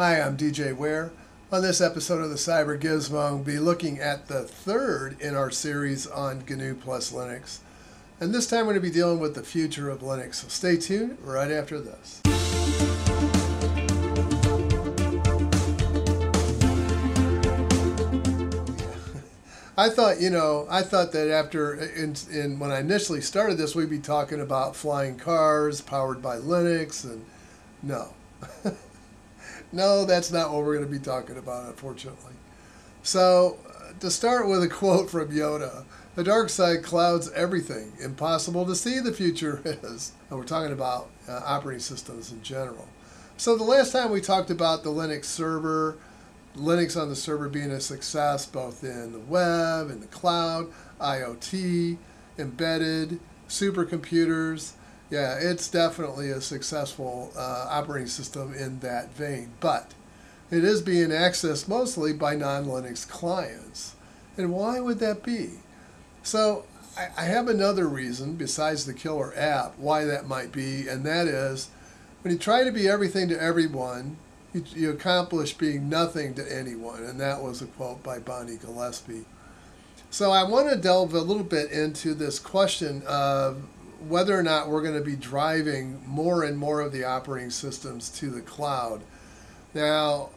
Hi, I'm DJ Ware. On this episode of the Cyber Gizmo, we'll be looking at the third in our series on GNU plus Linux. And this time we're going to be dealing with the future of Linux. So stay tuned right after this. I thought, you know, I thought that after, in, in when I initially started this, we'd be talking about flying cars powered by Linux, and no, no, that's not what we're going to be talking about, unfortunately. So, uh, to start with a quote from Yoda, the dark side clouds everything. Impossible to see the future is. And we're talking about uh, operating systems in general. So, the last time we talked about the Linux server Linux on the server being a success both in the web, in the cloud, IoT, embedded, supercomputers. Yeah, it's definitely a successful uh, operating system in that vein, but it is being accessed mostly by non Linux clients. And why would that be? So, I, I have another reason besides the killer app why that might be, and that is when you try to be everything to everyone, you, you accomplish being nothing to anyone. And that was a quote by Bonnie Gillespie. So I want to delve a little bit into this question of whether or not we're going to be driving more and more of the operating systems to the cloud. Now,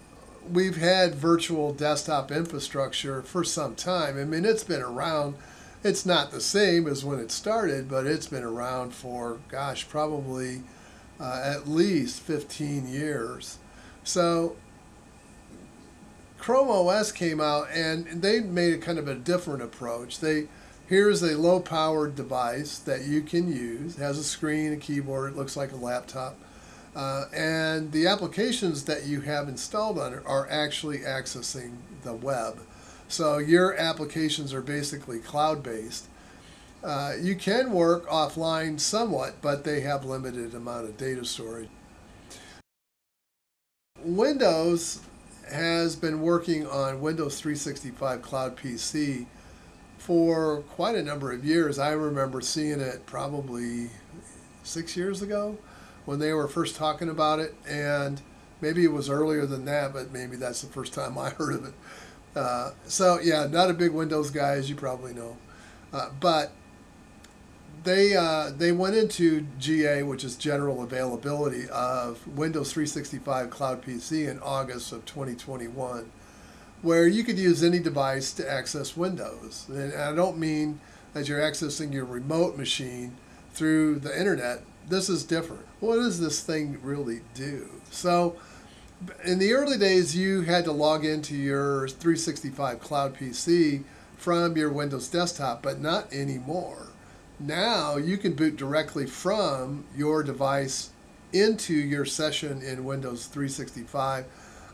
we've had virtual desktop infrastructure for some time. I mean, it's been around. It's not the same as when it started, but it's been around for, gosh, probably uh, at least 15 years. So Chrome OS came out and they made a kind of a different approach. They here's a low powered device that you can use. It has a screen, a keyboard, it looks like a laptop. Uh, and the applications that you have installed on it are actually accessing the web. So your applications are basically cloud based. Uh, you can work offline somewhat, but they have limited amount of data storage. Windows has been working on Windows 365 Cloud PC for quite a number of years. I remember seeing it probably six years ago when they were first talking about it, and maybe it was earlier than that, but maybe that's the first time I heard of it. Uh, so, yeah, not a big Windows guy, as you probably know. Uh, but they uh, they went into GA, which is general availability of Windows 365 Cloud PC in August of 2021, where you could use any device to access Windows. And I don't mean that you're accessing your remote machine through the internet. This is different. What does this thing really do? So, in the early days, you had to log into your 365 Cloud PC from your Windows desktop, but not anymore now you can boot directly from your device into your session in Windows 365.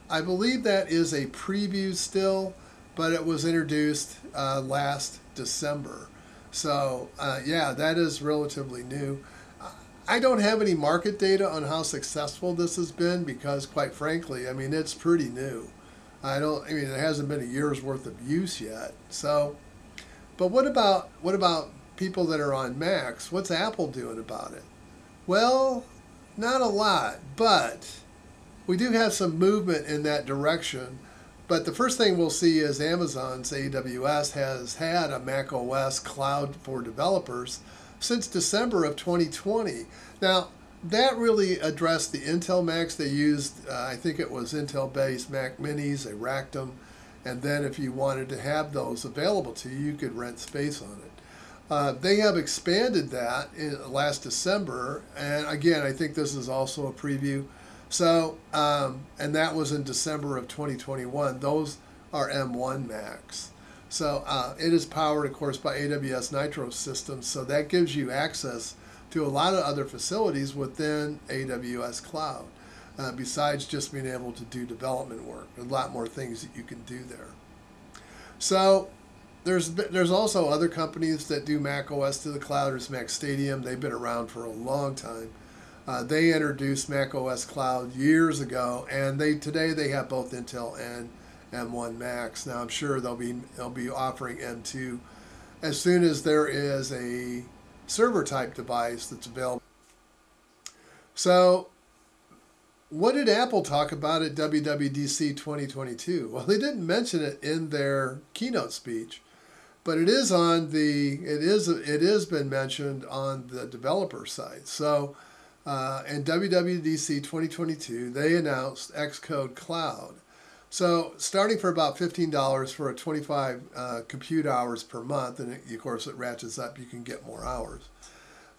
I believe that is a preview still, but it was introduced uh, last December. So, uh, yeah, that is relatively new. I don't have any market data on how successful this has been because, quite frankly, I mean, it's pretty new. I don't, I mean, it hasn't been a year's worth of use yet. So, but what about, what about people that are on Macs, what's Apple doing about it? Well, not a lot, but we do have some movement in that direction. But the first thing we'll see is Amazon's AWS has had a Mac OS cloud for developers since December of 2020. Now, that really addressed the Intel Macs. They used, uh, I think it was Intel based Mac Minis, they racked them. And then if you wanted to have those available to you, you could rent space on it. Uh, they have expanded that in last December, and again, I think this is also a preview. So, um, and that was in December of 2021. Those are M1 Macs. So uh, it is powered, of course, by AWS Nitro systems. So that gives you access to a lot of other facilities within AWS Cloud, uh, besides just being able to do development work. A lot more things that you can do there. So there's there's also other companies that do Mac OS to the cloud. There's Mac Stadium. They've been around for a long time. Uh, they introduced Mac OS Cloud years ago, and they today they have both Intel and M1 Max. Now I'm sure they'll be they'll be offering M2 as soon as there is a server type device that's available. So what did Apple talk about at WWDC 2022? Well, they didn't mention it in their keynote speech, but it is on the it is it has been mentioned on the developer side. So, uh, in WWDC 2022, they announced Xcode Cloud. So, starting for about $15 for a 25 uh, compute hours per month, and it, of course it ratchets up, you can get more hours.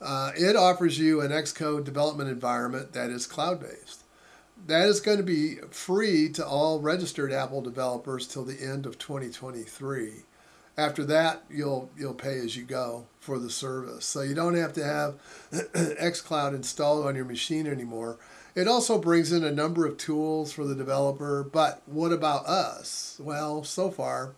Uh, it offers you an Xcode development environment that is cloud based. That is going to be free to all registered Apple developers till the end of 2023. After that, you'll you'll pay as you go for the service. So you don't have to have xCloud installed on your machine anymore. It also brings in a number of tools for the developer, but what about us? Well, so far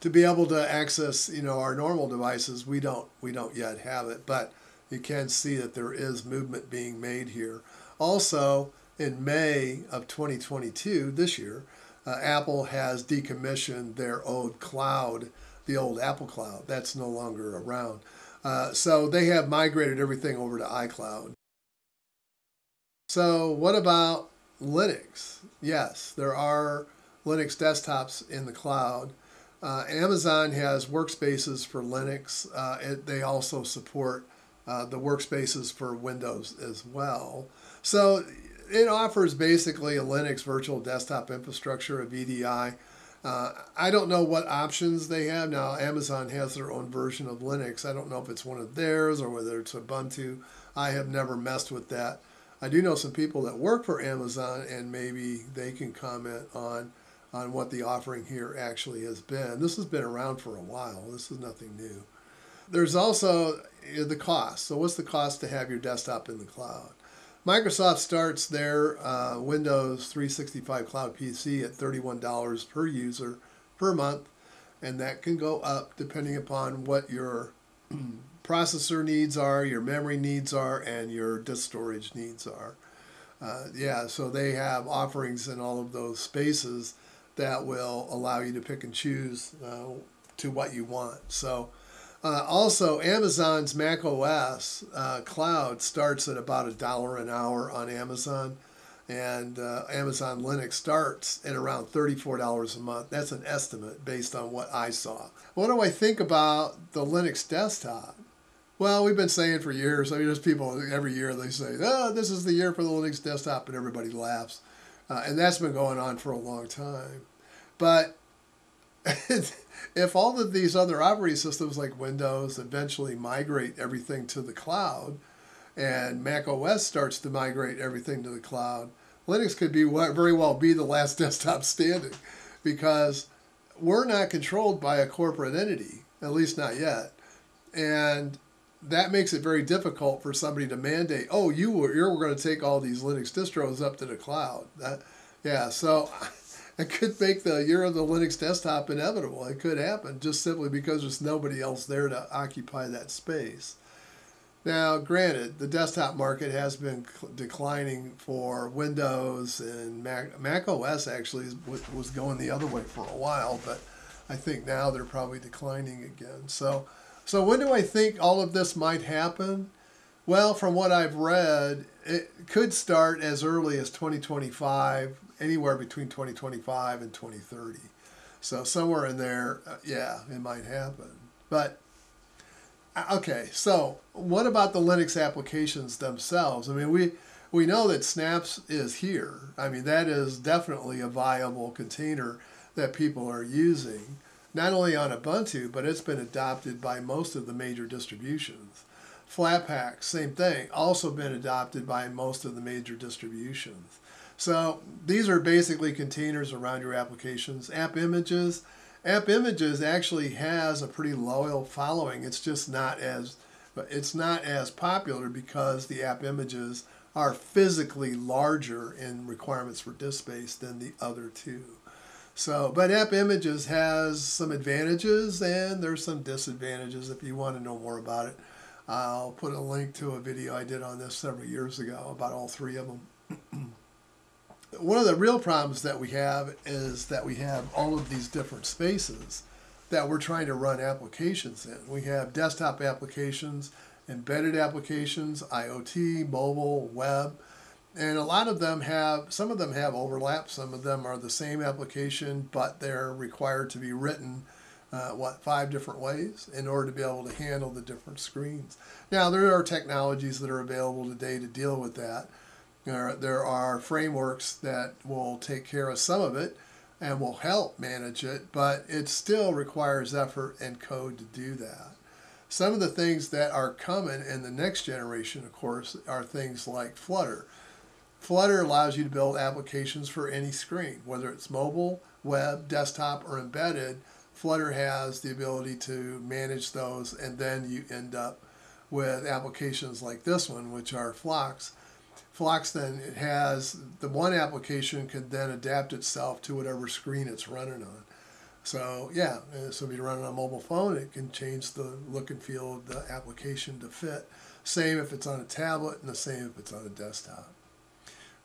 to be able to access, you know, our normal devices, we don't we don't yet have it, but you can see that there is movement being made here. Also, in May of 2022, this year, uh, Apple has decommissioned their old cloud, the old Apple Cloud. That's no longer around. Uh, so they have migrated everything over to iCloud. So, what about Linux? Yes, there are Linux desktops in the cloud. Uh, Amazon has workspaces for Linux. Uh, it, they also support uh, the workspaces for Windows as well. So it offers basically a Linux virtual desktop infrastructure, a VDI. Uh, I don't know what options they have now. Amazon has their own version of Linux. I don't know if it's one of theirs or whether it's Ubuntu. I have never messed with that. I do know some people that work for Amazon, and maybe they can comment on on what the offering here actually has been. This has been around for a while. This is nothing new. There's also the cost. So, what's the cost to have your desktop in the cloud? Microsoft starts their uh, Windows 365 Cloud PC at $31 per user per month, and that can go up depending upon what your processor needs are, your memory needs are, and your disk storage needs are. Uh, yeah, so they have offerings in all of those spaces that will allow you to pick and choose uh, to what you want. So uh, also, Amazon's Mac OS uh, cloud starts at about a dollar an hour on Amazon, and uh, Amazon Linux starts at around $34 a month. That's an estimate based on what I saw. What do I think about the Linux desktop? Well, we've been saying for years. I mean, there's people every year they say, "Oh, this is the year for the Linux desktop," and everybody laughs, uh, and that's been going on for a long time. But if all of these other operating systems like Windows eventually migrate everything to the cloud, and Mac OS starts to migrate everything to the cloud, Linux could be very well be the last desktop standing, because we're not controlled by a corporate entity, at least not yet, and that makes it very difficult for somebody to mandate. Oh, you were you're going to take all these Linux distros up to the cloud. That, yeah, so it could make the year of the Linux desktop inevitable. It could happen just simply because there's nobody else there to occupy that space. Now, granted, the desktop market has been declining for Windows and Mac. Mac OS actually was going the other way for a while, but I think now they're probably declining again. So, so when do I think all of this might happen? Well, from what I've read, it could start as early as 2025, anywhere between 2025 and 2030. So somewhere in there, uh, yeah, it might happen. But uh, okay, so what about the Linux applications themselves? I mean, we we know that Snaps is here. I mean, that is definitely a viable container that people are using, not only on Ubuntu, but it's been adopted by most of the major distributions. Flatpak, same thing, also been adopted by most of the major distributions. So these are basically containers around your applications. App Images, App Images actually has a pretty loyal following. It's just not as it's not as popular because the app images are physically larger in requirements for disk space than the other two. So, but app images has some advantages and there's some disadvantages if you want to know more about it. I'll put a link to a video I did on this several years ago about all three of them. One of the real problems that we have is that we have all of these different spaces that we're trying to run applications in. We have desktop applications, embedded applications, IoT, mobile, web, and a lot of them have some of them have overlap some of them are the same application but they're required to be written uh, what five different ways in order to be able to handle the different screens now there are technologies that are available today to deal with that there, there are frameworks that will take care of some of it and will help manage it but it still requires effort and code to do that some of the things that are coming in the next generation of course are things like flutter Flutter allows you to build applications for any screen, whether it's mobile, web, desktop, or embedded. Flutter has the ability to manage those, and then you end up with applications like this one, which are Phlox. Phlox then it has the one application could then adapt itself to whatever screen it's running on. So yeah, so if you're running on a mobile phone, it can change the look and feel of the application to fit. Same if it's on a tablet, and the same if it's on a desktop.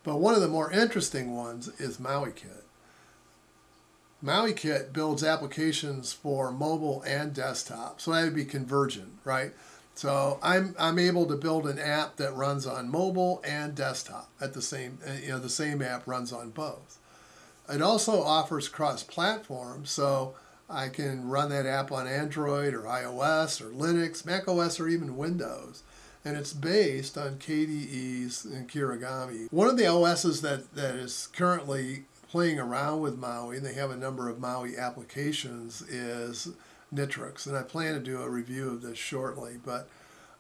But one of the more interesting ones is Maui Kit. Maui Kit builds applications for mobile and desktop, so that would be convergent, right? So I'm I'm able to build an app that runs on mobile and desktop at the same uh, you know the same app runs on both. It also offers cross-platform, so I can run that app on Android or iOS or Linux, Mac OS, or even Windows and it's based on KDE's and Kirigami. One of the OSs that, that is currently playing around with Maui, and they have a number of Maui applications, is Nitrux. And I plan to do a review of this shortly, but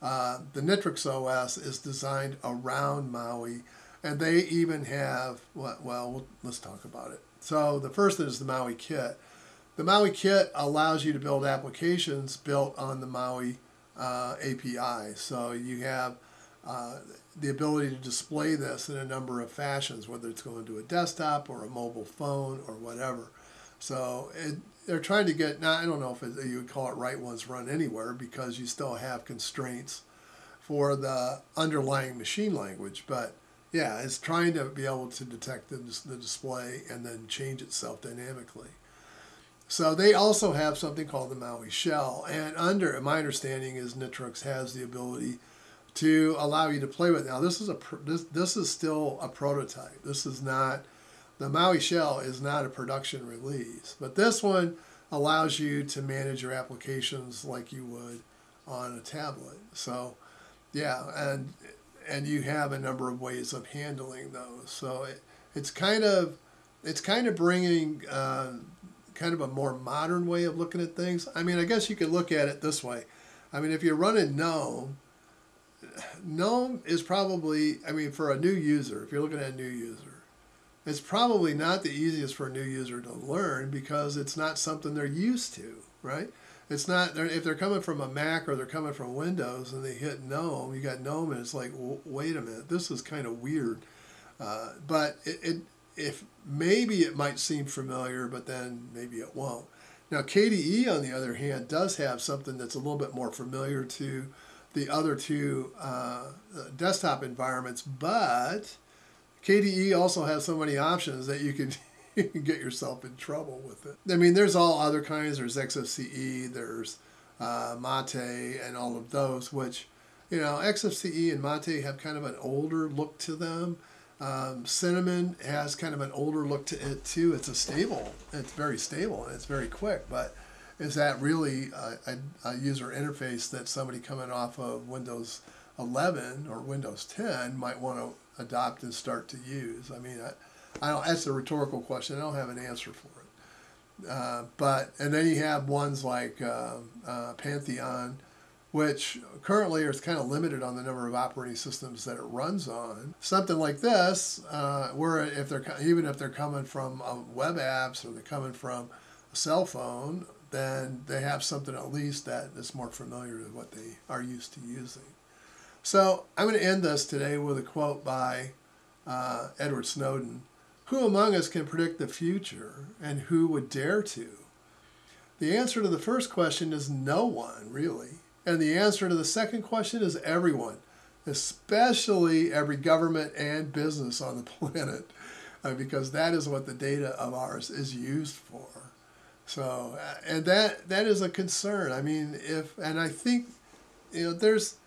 uh, the Nitrux OS is designed around Maui, and they even have, well, let's talk about it. So the first is the Maui Kit. The Maui Kit allows you to build applications built on the Maui uh, API. So you have uh, the ability to display this in a number of fashions, whether it's going to a desktop or a mobile phone or whatever. So it, they're trying to get, now I don't know if it, you would call it write once, run anywhere, because you still have constraints for the underlying machine language. But yeah, it's trying to be able to detect the, the display and then change itself dynamically. So they also have something called the Maui shell, and under my understanding is Nitrux has the ability to allow you to play with. Now this is a this this is still a prototype. This is not the Maui shell is not a production release, but this one allows you to manage your applications like you would on a tablet. So yeah, and and you have a number of ways of handling those. So it, it's kind of it's kind of bringing uh, kind of a more modern way of looking at things. I mean, I guess you could look at it this way. I mean, if you're running GNOME, GNOME is probably, I mean, for a new user, if you're looking at a new user, it's probably not the easiest for a new user to learn because it's not something they're used to, right? It's not, if they're coming from a Mac or they're coming from Windows and they hit GNOME, you got GNOME and it's like, wait a minute, this is kind of weird. Uh, but it, it, if maybe it might seem familiar, but then maybe it won't. Now, KDE, on the other hand, does have something that's a little bit more familiar to the other two uh, desktop environments, but KDE also has so many options that you can, get yourself in trouble with it. I mean, there's all other kinds. There's XFCE, there's uh, Mate, and all of those, which, you know, XFCE and Mate have kind of an older look to them. Um, cinnamon has kind of an older look to it too. It's a stable. It's very stable and it's very quick. But is that really a, a, a, user interface that somebody coming off of Windows 11 or Windows 10 might want to adopt and start to use? I mean, I, I don't. That's a rhetorical question. I don't have an answer for it. Uh, but and then you have ones like uh, uh, Pantheon which currently is kind of limited on the number of operating systems that it runs on. Something like this, uh, where if they're even if they're coming from uh, web apps or they're coming from a cell phone, then they have something at least that is more familiar to what they are used to using. So I'm going to end this today with a quote by uh, Edward Snowden. Who among us can predict the future, and who would dare to? The answer to the first question is no one, really. And the answer to the second question is everyone, especially every government and business on the planet, uh, because that is what the data of ours is used for. So, uh, and that that is a concern. I mean, if and I think, you know, there's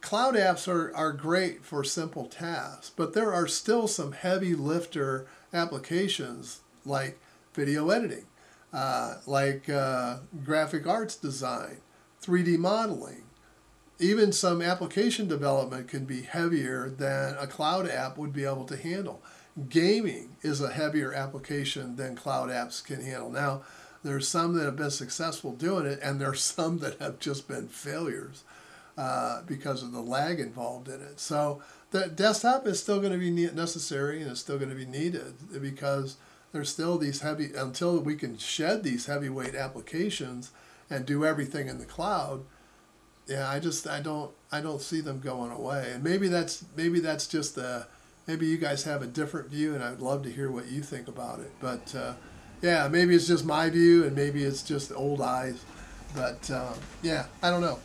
cloud apps are, are great for simple tasks, but there are still some heavy lifter applications like video editing, uh, like uh, graphic arts design, 3D modeling. Even some application development can be heavier than a cloud app would be able to handle. Gaming is a heavier application than cloud apps can handle. Now, there's some that have been successful doing it, and there's some that have just been failures uh, because of the lag involved in it. So the desktop is still going to be necessary and it's still going to be needed because there's still these heavy until we can shed these heavyweight applications and do everything in the cloud. Yeah, I just I don't I don't see them going away, and maybe that's maybe that's just a maybe you guys have a different view, and I'd love to hear what you think about it. But uh, yeah, maybe it's just my view, and maybe it's just old eyes. But uh, yeah, I don't know.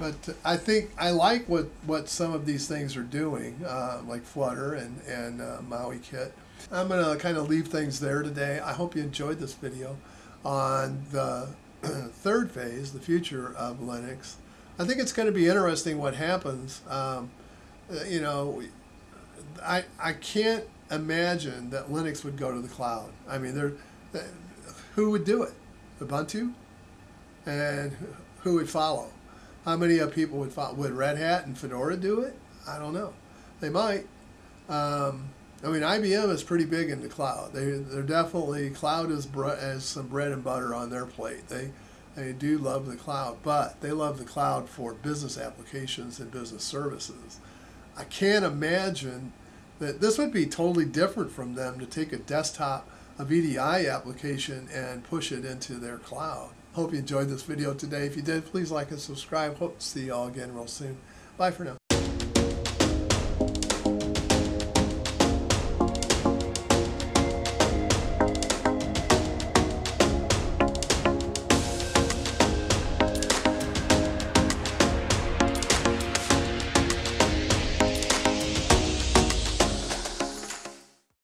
But I think I like what, what some of these things are doing, uh, like Flutter and, and uh, MauiKit. I'm going to kind of leave things there today. I hope you enjoyed this video on the third phase, the future of Linux. I think it's going to be interesting what happens. Um, uh, you know, I, I can't imagine that Linux would go to the cloud. I mean, there, uh, who would do it? Ubuntu? And who would follow? How many of people would follow? Would Red Hat and Fedora do it? I don't know. They might. Um, I mean, IBM is pretty big in the cloud. They they're definitely cloud is bre- as some bread and butter on their plate. They they do love the cloud, but they love the cloud for business applications and business services. I can't imagine that this would be totally different from them to take a desktop, a VDI application, and push it into their cloud. Hope you enjoyed this video today. If you did, please like and subscribe. Hope to see you all again real soon. Bye for now.